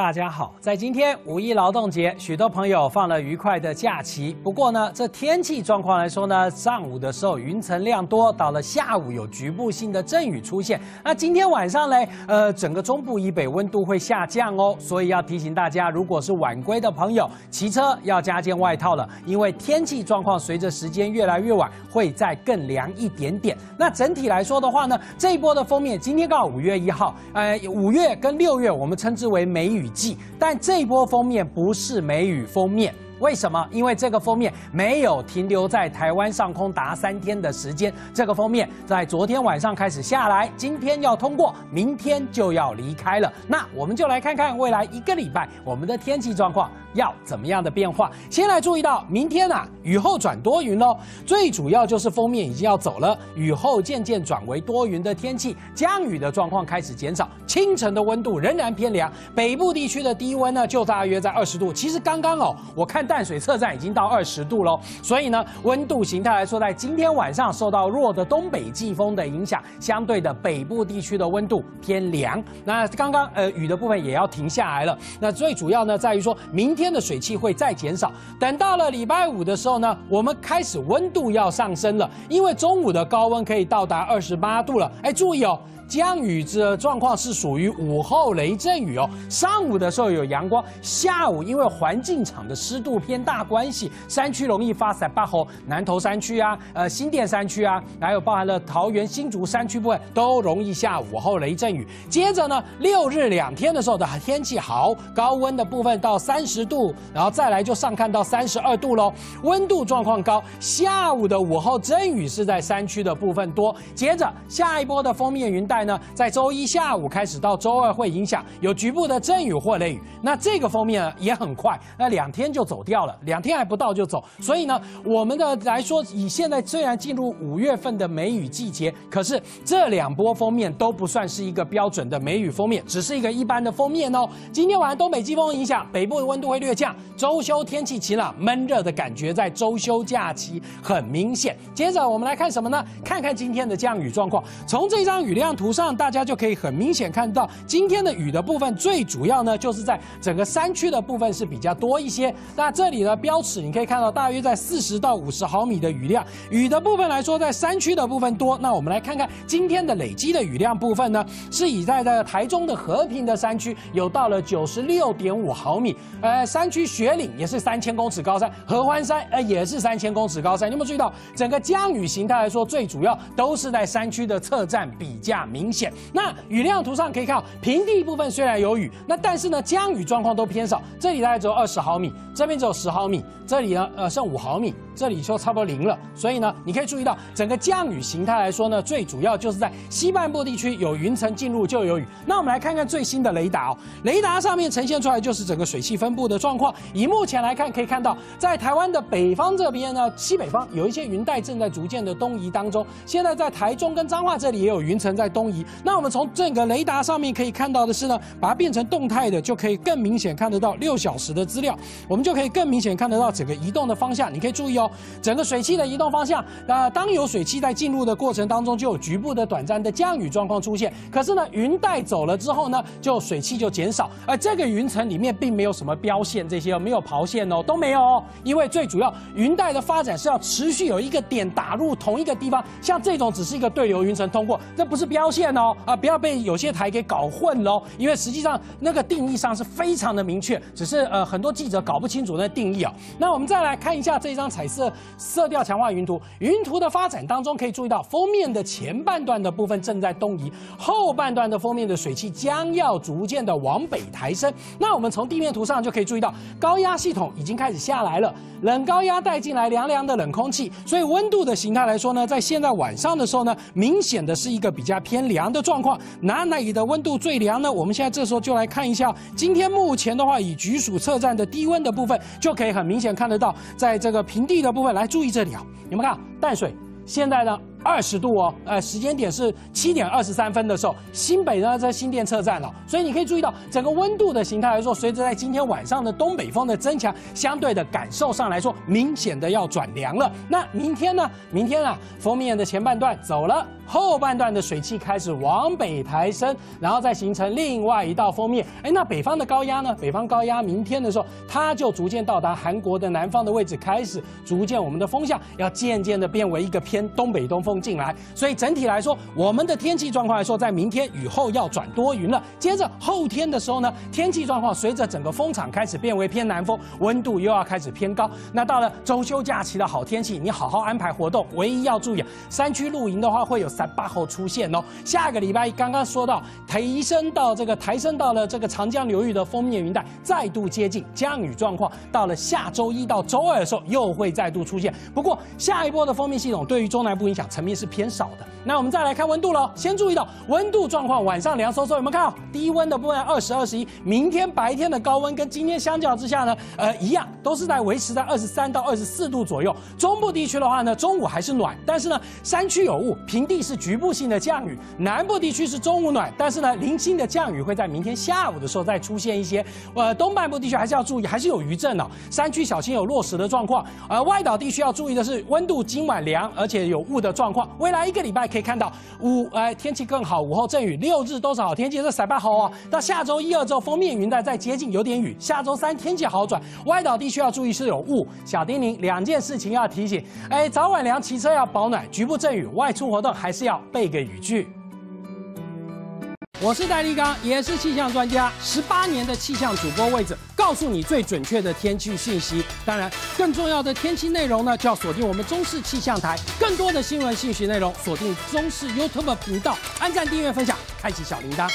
大家好，在今天五一劳动节，许多朋友放了愉快的假期。不过呢，这天气状况来说呢，上午的时候云层量多，到了下午有局部性的阵雨出现。那今天晚上嘞，呃，整个中部以北温度会下降哦，所以要提醒大家，如果是晚归的朋友，骑车要加件外套了，因为天气状况随着时间越来越晚，会再更凉一点点。那整体来说的话呢，这一波的封面，今天刚好五月一号，呃，五月跟六月我们称之为梅雨。季，但这波封面不是梅雨封面，为什么？因为这个封面没有停留在台湾上空达三天的时间，这个封面在昨天晚上开始下来，今天要通过，明天就要离开了。那我们就来看看未来一个礼拜我们的天气状况。要怎么样的变化？先来注意到，明天啊，雨后转多云喽。最主要就是封面已经要走了，雨后渐渐转为多云的天气，降雨的状况开始减少。清晨的温度仍然偏凉，北部地区的低温呢，就大约在二十度。其实刚刚哦，我看淡水测站已经到二十度喽。所以呢，温度形态来说，在今天晚上受到弱的东北季风的影响，相对的北部地区的温度偏凉。那刚刚呃雨的部分也要停下来了。那最主要呢，在于说明。天的水汽会再减少，等到了礼拜五的时候呢，我们开始温度要上升了，因为中午的高温可以到达二十八度了。哎，注意哦。降雨这状况是属于午后雷阵雨哦，上午的时候有阳光，下午因为环境场的湿度偏大关系，山区容易发散八吼，南投山区啊，呃新店山区啊，还有包含了桃园新竹山区部分都容易下午后雷阵雨。接着呢，六日两天的时候的天气好，高温的部分到三十度，然后再来就上看到三十二度喽，温度状况高。下午的午后阵雨是在山区的部分多，接着下一波的封面云带。呢，在周一下午开始到周二会影响有局部的阵雨或雷雨，那这个封面也很快，那两天就走掉了，两天还不到就走。所以呢，我们的来说，以现在虽然进入五月份的梅雨季节，可是这两波封面都不算是一个标准的梅雨封面，只是一个一般的封面哦。今天晚上东北季风影响，北部的温度会略降，周休天气晴朗，闷热的感觉在周休假期很明显。接着我们来看什么呢？看看今天的降雨状况，从这张雨量图。上大家就可以很明显看到，今天的雨的部分最主要呢，就是在整个山区的部分是比较多一些。那这里的标尺你可以看到，大约在四十到五十毫米的雨量。雨的部分来说，在山区的部分多。那我们来看看今天的累积的雨量部分呢，是以在在台中的和平的山区有到了九十六点五毫米。呃，山区雪岭也是三千公尺高山，合欢山呃也是三千公尺高山。你有没有注意到，整个降雨形态来说，最主要都是在山区的侧站比较明。显，那雨量图上可以看到，平地部分虽然有雨，那但是呢，降雨状况都偏少。这里大概只有二十毫米，这边只有十毫米，这里呢，呃，剩五毫米，这里就差不多零了。所以呢，你可以注意到整个降雨形态来说呢，最主要就是在西半部地区有云层进入就有雨。那我们来看看最新的雷达哦，雷达上面呈现出来就是整个水汽分布的状况。以目前来看，可以看到在台湾的北方这边呢，西北方有一些云带正在逐渐的东移当中。现在在台中跟彰化这里也有云层在东移。那我们从这个雷达上面可以看到的是呢，把它变成动态的，就可以更明显看得到六小时的资料。我们就可以更明显看得到整个移动的方向。你可以注意哦，整个水汽的移动方向。那当有水汽在进入的过程当中，就有局部的短暂的降雨状况出现。可是呢，云带走了之后呢，就水汽就减少。而这个云层里面并没有什么标线这些，没有刨线哦，都没有哦。因为最主要云带的发展是要持续有一个点打入同一个地方，像这种只是一个对流云层通过，这不是标线。哦啊，不要被有些台给搞混喽，因为实际上那个定义上是非常的明确，只是呃很多记者搞不清楚那定义哦。那我们再来看一下这张彩色色调强化云图，云图的发展当中可以注意到，封面的前半段的部分正在东移，后半段的封面的水汽将要逐渐的往北抬升。那我们从地面图上就可以注意到，高压系统已经开始下来了，冷高压带进来凉凉的冷空气，所以温度的形态来说呢，在现在晚上的时候呢，明显的是一个比较偏。凉的状况，哪里的温度最凉呢？我们现在这时候就来看一下，今天目前的话，以局属测站的低温的部分，就可以很明显看得到，在这个平地个部分，来注意这里啊，你们看淡水？现在呢，二十度哦，呃，时间点是七点二十三分的时候，新北呢在新店车站了，所以你可以注意到整个温度的形态来说，随着在今天晚上的东北风的增强，相对的感受上来说，明显的要转凉了。那明天呢？明天啊，封面的前半段走了。后半段的水汽开始往北抬升，然后再形成另外一道封面。哎，那北方的高压呢？北方高压明天的时候，它就逐渐到达韩国的南方的位置，开始逐渐我们的风向要渐渐的变为一个偏东北东风风进来。所以整体来说，我们的天气状况来说，在明天雨后要转多云了。接着后天的时候呢，天气状况随着整个风场开始变为偏南风，温度又要开始偏高。那到了周休假期的好天气，你好好安排活动，唯一要注意，山区露营的话会有。在八号出现哦，下个礼拜刚刚说到提升到这个抬升到了这个长江流域的封面云带再度接近降雨状况，到了下周一到周二的时候又会再度出现。不过下一波的封面系统对于中南部影响层面是偏少的。那我们再来看温度了，先注意到温度状况，晚上凉飕飕，有没有看到低温的部分二十二十一？明天白天的高温跟今天相较之下呢，呃，一样都是在维持在二十三到二十四度左右。中部地区的话呢，中午还是暖，但是呢，山区有雾，平地。是局部性的降雨，南部地区是中午暖，但是呢，零星的降雨会在明天下午的时候再出现一些。呃，东半部地区还是要注意，还是有余震哦。山区小心有落石的状况。而外岛地区要注意的是，温度今晚凉，而且有雾的状况。未来一个礼拜可以看到五，哎，天气更好，午后阵雨，六日都是好天气，这塞班好哦。到下周一二周，封面云带再接近，有点雨。下周三天气好转，外岛地区要注意是有雾。小叮咛，两件事情要提醒，哎，早晚凉，骑车要保暖，局部阵雨，外出活动还是。要备个雨具。我是戴立刚，也是气象专家，十八年的气象主播位置，告诉你最准确的天气讯息。当然，更重要的天气内容呢，就要锁定我们中视气象台。更多的新闻信息内容，锁定中视 YouTube 频道，按赞、订阅、分享，开启小铃铛。